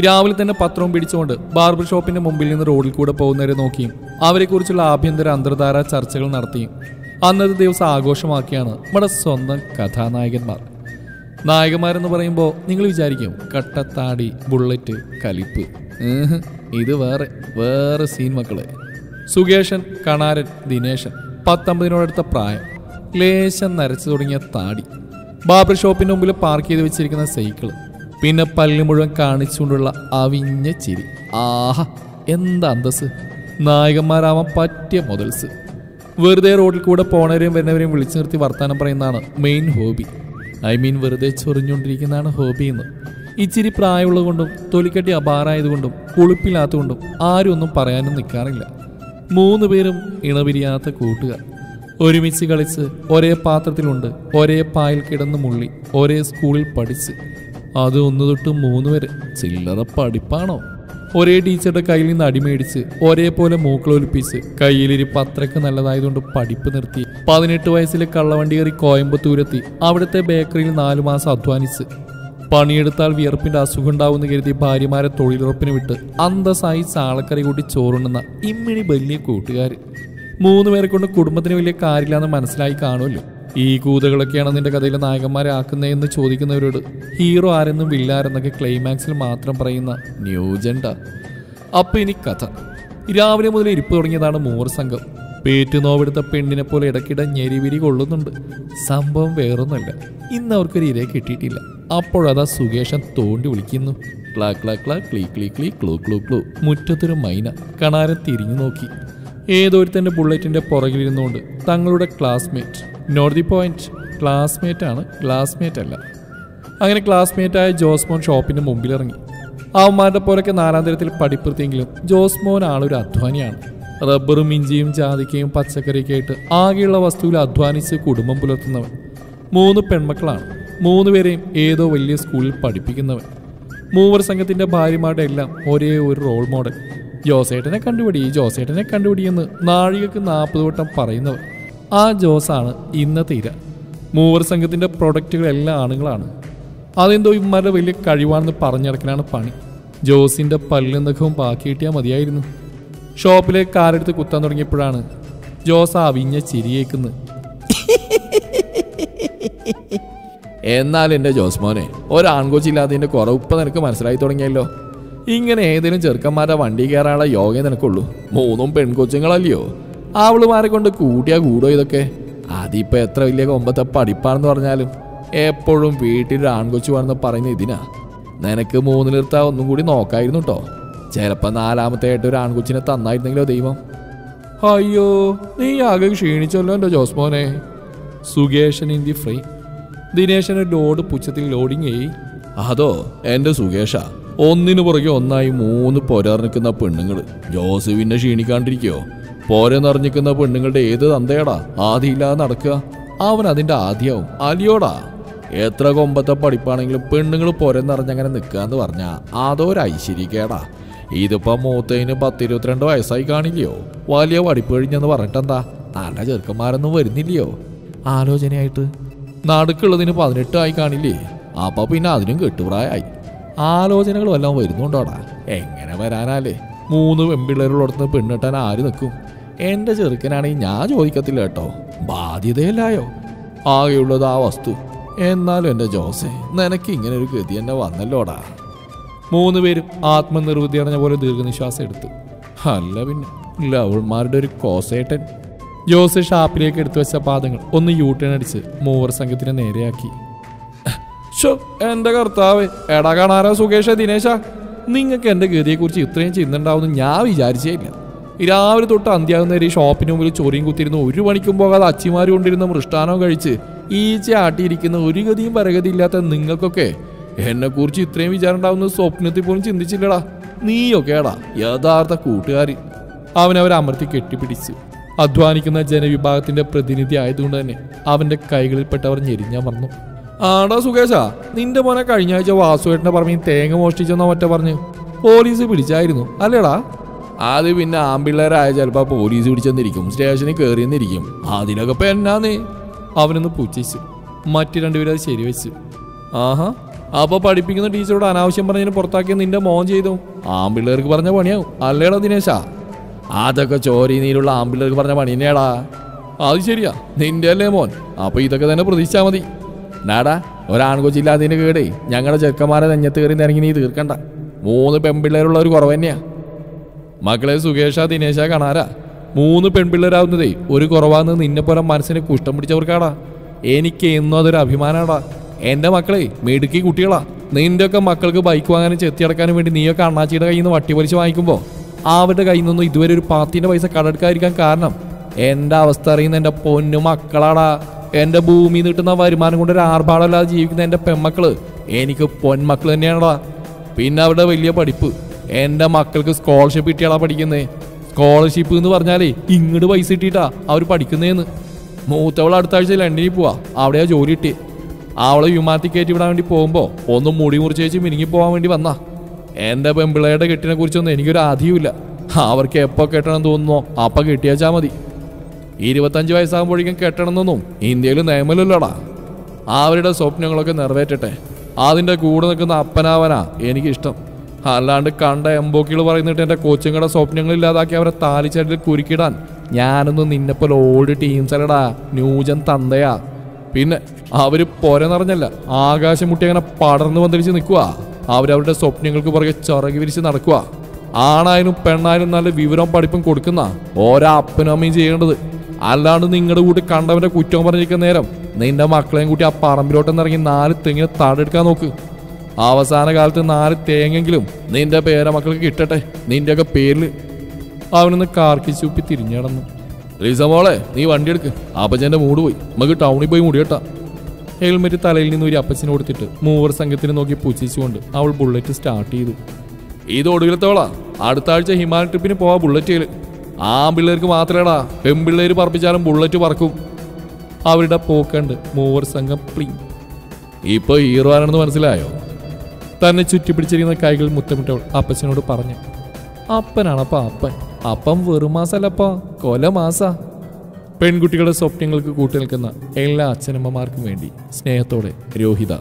രാവിലെ തന്നെ പത്രവും പിടിച്ചുകൊണ്ട് ബാർബർ ഷോപ്പിന്റെ മുമ്പിൽ നിന്ന് റോഡിൽ കൂടെ പോകുന്നവരെ നോക്കിയും അവരെക്കുറിച്ചുള്ള ആഭ്യന്തര അന്തർധാര ചർച്ചകൾ നടത്തിയും അന്നത്തെ ദിവസം ആഘോഷമാക്കിയാണ് നമ്മുടെ സ്വന്തം കഥാനായകന്മാർ. നായകന്മാരെന്ന് പറയുമ്പോൾ നിങ്ങൾ വിചാരിക്കും കട്ടത്താടി ബുള്ളറ്റ് കലിപ്പ്. ഇത് വേറെ വേറെ സീൻ മക്കളെ. സുകേഷൻ കണാരൻ ദിനേശൻ പത്തൊമ്പതിനോടടുത്ത പ്രായം ലേശം നരച്ചു തുടങ്ങിയ താടി. ബാബർ ഷോപ്പിന്റെ മുമ്പിൽ പാർക്ക് ചെയ്ത് വെച്ചിരിക്കുന്ന സൈക്കിൾ. പിന്നെ പല്ല് മുഴുവൻ കാണിച്ചുകൊണ്ടുള്ള അവിഞ്ഞ ചിരി. ആഹ എന്താ അന്തസ് നായകന്മാരാവാൻ പറ്റിയ മുതൽസ്. വെറുതെ റോഡിൽ കൂടെ പോണവരെയും വരുന്നവരെയും വിളിച്ചു നിർത്തി വർത്തമാനം പറയുന്നതാണ് മെയിൻ ഹോബി ഐ മീൻ വെറുതെ ചൊറിഞ്ഞുകൊണ്ടിരിക്കുന്നതാണ് ഹോബി എന്ന്. ഇച്ചിരി പ്രായമുള്ളതുകൊണ്ടും തൊലിക്കട്ടി അപാറായതുകൊണ്ടും ഉളുപ്പില്ലാത്തതുകൊണ്ടും ആരും ഒന്നും പറയാനും നിൽക്കാറില്ല. മൂന്ന് പേരും ഇണപിരിയാത്ത കൂട്ടുകാർ. ഒരുമിച്ച് കളിച്ച് ഒരേ പാത്രത്തിലുണ്ട് ഒരേ പായൽ കിടന്ന് മുള്ളി ഒരേ സ്കൂളിൽ പഠിച്ച്. അത് ഒന്ന് തൊട്ട് മൂന്ന് വരെ. ചില്ലറ പഠിപ്പാണോ? ഒരേ ടീച്ചറുടെ കയ്യിൽ നിന്ന് അടിമേടിച്ച് ഒരേപോലെ മൂക്കളൊലിപ്പിച്ച് കയ്യിലിരിപ്പ് അത്രയ്ക്ക് നല്ലതായതുകൊണ്ട് പഠിപ്പ് നിർത്തി പതിനെട്ട് വയസ്സിലെ കള്ളവണ്ടി കയറി കോയമ്പത്തൂരെത്തി അവിടുത്തെ ബേക്കറിയിൽ നാലു മാസം അധ്വാനിച്ച്. പണിയെടുത്താൽ വിയർപ്പിന്റെ അസുഖം ഉണ്ടാവുമെന്ന് കരുതി ഭാര്യമാരെ തൊഴിലുറപ്പിന് വിട്ട് അന്തസ്സായി ചാളക്കറി കൂട്ടി ചോറുണ്ടെന്ന ഇമ്മിണി വലിയ കൂട്ടുകാർ മൂന്ന് പേരെ കൊണ്ട് കുടുംബത്തിന് വലിയ കാര്യമില്ലാന്ന് മനസ്സിലായി കാണുമല്ലോ. ഈ കൂതകളൊക്കെയാണ് നിന്റെ കഥയിലെ നായകന്മാരെ ആക്കുന്നതെന്ന് ചോദിക്കുന്നവരോട് ഹീറോ ആരെന്നും വില്ലാരെന്നൊക്കെ ക്ലൈമാക്സിൽ മാത്രം പറയുന്ന ന്യൂജൻഡ അപ്പൊ ഇനി കഥ. രാവിലെ മുതൽ ഇരിപ്പ് തുടങ്ങിയതാണ് മൂർ സംഘം. പേറ്റ് നോവെടുത്ത പെണ്ണിനെ പോലെ ഇടയ്ക്കിടെ ഞെരിവിരി കൊള്ളുന്നുണ്ട്. സംഭവം വേറൊന്നുമല്ല. ഇന്ന് അവർക്കൊരു ഇരയെ കിട്ടിയിട്ടില്ല. അപ്പോഴതാ സുകേഷൻ തോണ്ടി വിളിക്കുന്നു. ക്ലാ ക്ലാ ക്ലാ ക്ലീ ക്ലീ ക്ലീ ക്ലൂ ക്ലൂ ക്ലൂ. മുറ്റത്തൊരു മൈന. കണാരൻ തിരിഞ്ഞു നോക്കി. ഏതൊരുത്തന്റെ ബുള്ളറ്റിന്റെ പുറകിലിരുന്നുകൊണ്ട് തങ്ങളുടെ classmate. Note the point classmate ആണ്. ക്ലാസ്മേറ്റ് അല്ല. അങ്ങനെ ക്ലാസ്മേറ്റായ ജോസ്മോൻ ഷോപ്പിന്റെ മുമ്പിലിറങ്ങി അവന്മാരുടെ പോലൊക്കെ നാലാം തരത്തിൽ പഠിപ്പുറത്തെങ്കിലും ജോസ്മോൻ ആളൊരു അധ്വാനിയാണ്. റബ്ബറും ഇഞ്ചിയും ചാതിക്കയും പച്ചക്കറിയൊക്കെ ആയിട്ട് ആകെയുള്ള വസ്തുവിൽ അധ്വാനിച്ച് കുടുംബം പുലർത്തുന്നവൻ. മൂന്ന് പെൺമക്കളാണ്. മൂന്നുപേരെയും ഏതോ വലിയ സ്കൂളിൽ പഠിപ്പിക്കുന്നവൻ. മൂവർ സംഘത്തിന്റെ ഭാര്യമാരുടെ എല്ലാം ഒരേ ഒരു റോൾ മോഡൽ ജോസേട്ടനെ കണ്ടുപിടി ജോസേട്ടനെ കണ്ടുപിടിയെന്ന് നാഴികക്ക് നാൽപ്പത് വട്ടം പറയുന്നവർ ആ ജോസാണ് ഇന്നത്തെ ഇര മൂവർ സംഘത്തിന്റെ പ്രൊഡക്റ്റുകൾ എല്ലാ ആണുങ്ങളാണ്. അതെന്തോ ഇവന്മാരുടെ വലിയ കഴിവാണെന്ന് പറഞ്ഞിടക്കലാണ് പണി. ജോസിന്റെ പല്ലുന്നഖവും ബാക്കി കിട്ടിയാൽ മതിയായിരുന്നു. ഷോപ്പിലെ കാരെടുത്ത് കുത്താൻ തുടങ്ങിയപ്പോഴാണ് ജോസ് അവിഞ്ഞ ചിരിയേക്കുന്നത്. എന്നാൽ എന്റെ ജോസ്മോനെ ഒരാൺകൊച്ചില്ലാത്തതിന്റെ കുറവ് ഇപ്പം നിനക്ക് മനസ്സിലായി തുടങ്ങിയല്ലോ. ഇങ്ങനെ ഏതെങ്കിലും ചെറുക്കന്മാരെ വണ്ടി കയറാനുള്ള യോഗേ നിനക്കുള്ളൂ. മൂന്നും പെൺകൊച്ചുങ്ങളല്ലയോ? അവളുമാരെ കൊണ്ട് കൂട്ടിയാ കൂടോ ഇതൊക്കെ? അതിപ്പോ എത്ര വലിയ കൊമ്പത്തെ പഠിപ്പാണെന്ന് പറഞ്ഞാലും എപ്പോഴും വീട്ടിൽ ആൺകൊച്ചു വേണമെന്ന് പറയുന്ന ഇതിനാ. നിനക്ക് മൂന്ന് ഒന്നും കൂടി നോക്കായിരുന്നു കേട്ടോ ചിലപ്പോ നാലാമത്തെ ആയിട്ട് ഒരു ആൺകൊച്ചിനെ തന്നായിരുന്നെങ്കിലോ ദൈവം. അയ്യോ നീ ആകെ ക്ഷീണിച്ചല്ലോ എന്റെ ജോസ്മോനെ സുഗേഷൻ ഇൻ ദി ഫ്രീ. ദിനേശന് ലോഡ് പുച്ഛത്തിൽ ലോഡിങ് ആയി. അതോ എന്റെ സുകേഷ? ഒന്നിനു പുറകെ ഒന്നായി മൂന്ന് പൊരാർ നിൽക്കുന്ന പെണ്ണുങ്ങൾ. ജോസഫിനെ ക്ഷീണിക്കാണ്ടിരിക്കോ പോരെന്നറിഞ്ഞിക്കുന്ന പെണ്ണുങ്ങളുടെ ഏത് തന്തയടാ? ആദ്യമില്ലാതെ നടക്കുക. അവൻ അതിന്റെ ആദ്യവും അലിയോടാ. എത്ര കൊമ്പത്തെ പഠിപ്പാണെങ്കിലും പെണ്ണുങ്ങൾ പോരെന്നറിഞ്ഞങ്ങനെ നിൽക്കാന്ന് പറഞ്ഞാൽ അതൊരു ഐശ്വര്യക്കേടാ. ഇതിപ്പോ മൂത്തതിന് പത്തിരുപത്തിരണ്ട് വയസ്സായി കാണില്ലയോ? വലിയ പഠിപ്പ് കഴിഞ്ഞെന്ന് പറഞ്ഞിട്ടെന്താ? നല്ല ചെറുക്കന്മാരൊന്നും വരുന്നില്ലയോ? ആലോചനയായിട്ട്. നടുക്കുള്ളതിന് പതിനെട്ടായി കാണില്ലേ? അപ്പൊ പിന്നെ അതിനും കെട്ടുപ്രായമായി ആലോചനകളും എല്ലാം വരുന്നുണ്ടോടാ? എങ്ങനെ വരാനാലേ? മൂന്ന് പെൺപിള്ളേരുള്ളടത്ത് പെണ്ണിട്ടാൻ ആര് നിൽക്കും എന്റെ ചെറുക്കനാണെങ്കിൽ ഞാൻ ചോദിക്കത്തില്ല കേട്ടോ. ബാധ്യതയല്ലായോ? ആകെയുള്ളത് ആ വസ്തു. എന്നാലും എന്റെ ജോസെ നിനക്ക് ഇങ്ങനെ ഒരു ഗതി തന്നെ വന്നല്ലോടാ. മൂന്ന് പേരും ആത്മനിർവൃതി അടഞ്ഞ പോലെ ദീർഘനിശ്വാസം എടുത്തു. അല്ല പിന്നെ ലവൾമാരുടെ ഒരു കോസേട്ടൻ. ജോസ് ഷാപ്പിലേക്ക് എടുത്തു വെച്ച പാദങ്ങൾ ഒന്ന് യൂട്ടേൺ അടിച്ച് മൂവർ സംഘത്തിനെ നേരെയാക്കി. ഷോ കർത്താവ് എടാ കാണാരാ സുകേഷ ദിനേശ. നിങ്ങൾക്ക് എന്റെ ഗതിയെക്കുറിച്ച് ഇത്രയും ചിന്തണ്ടാവുമെന്ന് ഞാൻ വിചാരിച്ചേ ഇല്ല. രാവിലെ തൊട്ട് അന്ത്യാകുന്നവരെ ഈ ഷോപ്പിന് മുമ്പിൽ ചൊറിയും കുത്തിയിരുന്ന ഒരു മണിക്കും പോകാതെ അച്ഛിമാർ കൊണ്ടിരുന്ന മൃഷ്ടാനോ കഴിച്ച് ഈച്ച ആട്ടിയിരിക്കുന്ന ഒരു ഗതിയും പരഗതി ഇല്ലാത്ത നിങ്ങൾക്കൊക്കെ എന്നെ കുറിച്ച് ഇത്രയും വിചാരം ഉണ്ടാവുന്ന സ്വപ്നത്തിൽ പോലും ചിന്തിച്ചില്ലടാ. നീയൊക്കെയാടാ യഥാർത്ഥ കൂട്ടുകാരി. അവനവരെ അമർത്തി കെട്ടിപ്പിടിച്ച്. അധ്വാനിക്കുന്ന ജനവിഭാഗത്തിന്റെ പ്രതിനിധി ആയതുകൊണ്ട് തന്നെ അവന്റെ കൈകളിൽപ്പെട്ടവർ ഞെരിഞ്ഞമർന്നു ആടാ സുകേശ നിന്റെ മോനെ കഴിഞ്ഞ ആഴ്ച വാസുവേട്ടന്റെ പറമ്പിൽ തേങ്ങ മോഷ്ടിച്ചെന്നോ മറ്റേ പറഞ്ഞ് പോലീസ് പിടിച്ചായിരുന്നു. അല്ലേടാ? അത് പിന്നെ ആമ്പിള്ളേരായ ചിലപ്പോ പോലീസ് പിടിച്ചെന്നിരിക്കും സ്റ്റേഷനിൽ കയറിയെന്നിരിക്കും അതിനൊക്കെ ഇപ്പൊ എന്നാന്നേ? അവനൊന്ന് പുച്ഛിച്ചു. മറ്റു രണ്ടുപേരും അത് ശരിവെച്ചു. ആഹാ അപ്പൊ പഠിപ്പിക്കുന്ന ടീച്ചറോട് അനാവശ്യം പറഞ്ഞതിന് പുറത്താക്കിയ നിന്റെ മോൻ ചെയ്തു. ആമ്പിള്ളേർക്ക് പറഞ്ഞ പണിയാവും. അല്ലേടാ ദിനേശാ? അതൊക്കെ ചോരി നീലുള്ള ആമ്പിള്ളേർക്ക് പറഞ്ഞ പണി തന്നെയാടാ. അത് ശരിയാ. നിന്റെ അല്ലേ മോൻ? അപ്പൊ ഇതൊക്കെ തന്നെ പ്രതീക്ഷിച്ചാ മതി. നാടാ ഒരാൺകൊച്ചില്ലാത്തതിന് കേടേ ഞങ്ങളുടെ ചെറുക്കന്മാരെ നെഞ്ഞത്ത് കയറി നിരങ്ങി നീ തീർക്കണ്ട. മൂന്ന് പെൺപിള്ളേരുള്ള ഒരു കുറവ് തന്നെയാ. മക്കളെ സുകേഷ ദിനേശ കാണാരാ മൂന്ന് പെൺപിള്ളേരാവുന്നതേ ഒരു കുറവാന്ന് നിന്നെ പോലെ മനസ്സിന് കുഷ്ടം പിടിച്ചവർക്കാടാ. എനിക്ക് എന്നും അതൊരു അഭിമാനാടാ. എന്റെ മക്കളെ മിടുക്കി കുട്ടികളാ. നിന്റെ ഒക്കെ മക്കൾക്ക് ബൈക്ക് വാങ്ങാനും ചെത്തി അടക്കാനും വേണ്ടി നീയൊക്കെ അണ്ണാച്ചിയുടെ കയ്യിൽ നിന്ന് വട്ടി പൊലിച്ച് വാങ്ങിക്കുമ്പോൾ അവരുടെ കയ്യിൽ നിന്നും ഇതുവരെ ഒരു പാത്തിന്റെ പൈസ കടെടുക്കാതിരിക്കാൻ കാരണം എന്റെ അവസ്ഥ അറിയുന്ന എന്റെ പൊന്നു മക്കളാടാ. എന്റെ ഭൂമി നിന്ന് വരുമാനം കൊണ്ട് ഒരു ആർഭാടമല്ലാതെ ജീവിക്കുന്ന എന്റെ പെൺമക്കൾ എനിക്ക് പൊന്മക്കൾ തന്നെയാണടാ. പിന്നെ അവരുടെ വലിയ പഠിപ്പ്. എന്റെ മക്കൾക്ക് സ്കോളർഷിപ്പ് കിട്ടിയാളാ പഠിക്കുന്നേ. സ്കോളർഷിപ്പ് എന്ന് പറഞ്ഞാലേ ഇങ്ങോട്ട് പൈസ കിട്ടിയിട്ടാ അവർ പഠിക്കുന്നേന്ന്. മൂത്തവൾ അടുത്ത ആഴ്ച ലണ്ടനിൽ പോവാ. അവിടെയാ ജോലി കിട്ടി അവളെ വിമാനത്തിൽ കയറ്റി വിടാൻ വേണ്ടി പോകുമ്പോൾ ഒന്ന് മുടി മുറിച്ച് വെച്ച് മിനിങ്ങി പോകാൻ വേണ്ടി വന്നാ. എന്റെ പെമ്പിളയുടെ കെട്ടിനെ കുറിച്ചൊന്നും എനിക്കൊരു ആധിയുമില്ല. അവർക്ക് എപ്പോൾ കെട്ടണം തോന്നുന്നോ അപ്പം കെട്ടിയാച്ചാ മതി. ഇരുപത്തഞ്ച് വയസ്സാകുമ്പോഴേക്കും കെട്ടണമെന്നൊന്നും ഇന്ത്യയിൽ നിയമമില്ലല്ലോടാ അവരുടെ സ്വപ്നങ്ങളൊക്കെ നിറവേറ്റട്ടെ. അതിന്റെ കൂടെ നിൽക്കുന്ന അപ്പനാവനാ എനിക്കിഷ്ടം. അല്ലാണ്ട് കണ്ട എംബോക്കികൾ പറയുന്നിട്ട് എന്റെ കോച്ചുങ്ങളുടെ സ്വപ്നങ്ങൾ ഇല്ലാതാക്കി അവരെ താലിച്ചടിൽ കുരുക്കിടാൻ. ഞാനൊന്നും നിന്നെപ്പോലെ ഓൾഡ് ടീംസ് അല്ലടാ ന്യൂജൻ തന്തയാ. പിന്നെ അവർ പൊര നിറഞ്ഞല്ല ആകാശം മുട്ടി അങ്ങനെ പടർന്നു വന്നിരിച്ച് നിൽക്കുക അവരവരുടെ സ്വപ്നങ്ങൾക്ക് പുറകെ ചിറകി വിരിച്ച് നടക്കുക ആണായാലും പെണ്ണായാലും നല്ല വിവരം പഠിപ്പും കൊടുക്കുന്ന അമ്മയും ചെയ്യേണ്ടത്. അല്ലാണ്ട് നിങ്ങളുടെ കൂട്ടി കണ്ടവന്റെ കുറ്റം പറഞ്ഞിരിക്കുന്ന നേരം നിന്റെ മക്കളെയും കൂട്ടി ആ പറമ്പിലോട്ടൊന്ന് ഇറങ്ങി നാല് തെങ്ങിന് തടെടുക്കാൻ നോക്ക്. അവസാന കാലത്ത് നാല് തേങ്ങെങ്കിലും നിന്റെ പേര മക്കൾക്ക് കിട്ടട്ടെ. നിന്റെയൊക്കെ പേരിൽ അവനൊന്ന് കാർക്കി ചൂപ്പി കിടന്നു ലീസ മോളെ നീ വണ്ടി എടുക്ക്. അപ്പച്ചന്റെ മൂട് പോയി. നമുക്ക് ടൗണിൽ പോയി മുടിയട്ടാ ഹെൽമെറ്റ് തലയിൽ നിന്ന് ഒരു അപ്പച്ചനെ കൊടുത്തിട്ട് മൂവർ സംഘത്തിന് നോക്കി പുച്ഛിച്ചുകൊണ്ട് അവൾ ബുള്ളറ്റ് സ്റ്റാർട്ട് ചെയ്തു. ഇത് ഒടുവിലത്തോളാ അടുത്ത ആഴ്ച ഹിമാലയ ട്രിപ്പിന് പോവാ ബുള്ളറ്റിൽ ആ പിള്ളേർക്ക് മാത്രമേടാ. പെൺപിള്ളേർ പറപ്പിച്ചാലും ബുള്ളറ്റ് പറക്കും. അവരുടെ പോക്കണ്ട് മൂവർ സംഘം പ്ലീ. ഇപ്പൊ ഹീറോ ആണെന്ന് മനസ്സിലായോ? തന്നെ ചുറ്റിപ്പിടിച്ചിരിക്കുന്ന കൈകൾ മുത്തമിട്ടവൾ അപ്പച്ചനോട് പറഞ്ഞു അപ്പനാണപ്പ അപ്പൻ. അപ്പം വെറും കൊലമാസ കൊല മാസ. പെൺകുട്ടികളുടെ സ്വപ്നങ്ങൾക്ക് കൂട്ടി നിൽക്കുന്ന എല്ലാ അച്ഛനമ്മമാർക്കും വേണ്ടി സ്നേഹത്തോടെ രോഹിത